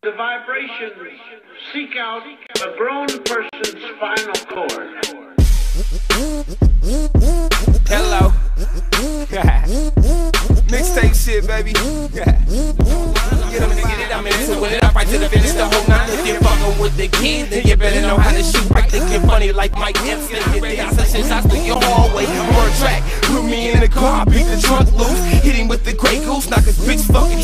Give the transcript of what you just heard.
The vibrations seek out a grown person's spinal cord. Hello. Mixtape shit, baby. get them to get it, I'm into it. I'm right to the finish, the whole nine. If you're fucking with the kid, then you better know how to shoot right. Thinking funny like Mike Epps. Get down some shit, I through your hallway. more track. Put me in the car, beat the trunk loose. Hit him with the Grey Goose, knock his bitch fucking